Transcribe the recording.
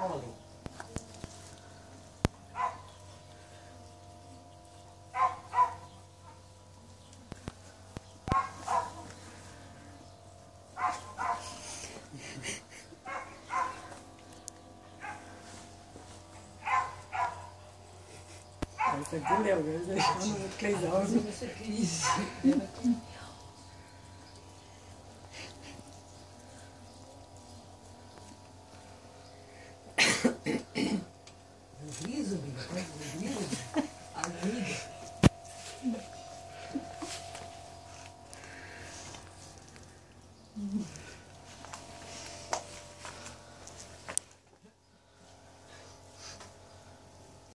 mole. Essa aqui leu, eu deixando três horas. Você. Mm-hmm.